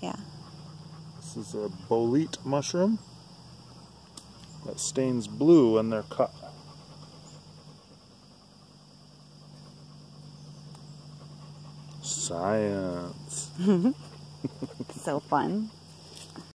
Yeah. This is a bolete mushroom that stains blue when they're cut. Science. so fun.